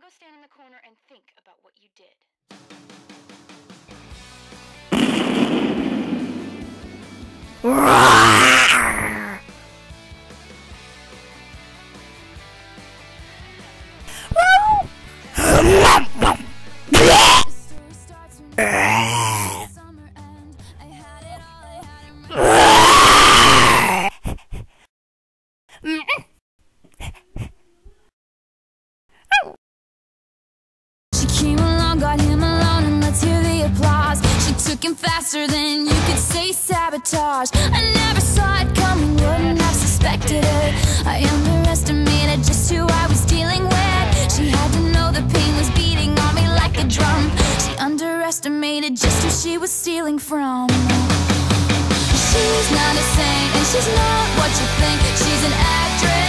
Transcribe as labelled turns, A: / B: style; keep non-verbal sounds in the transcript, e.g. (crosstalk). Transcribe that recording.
A: go stand in the corner and think about what you did.
B: She (laughs) Faster than you could say sabotage. I never saw it coming, wouldn't have suspected it. I underestimated just who I was dealing with. She had to know the pain was beating on me like a drum. She underestimated just who she was stealing from. She's not a saint, and she's not what you think. She's an actress.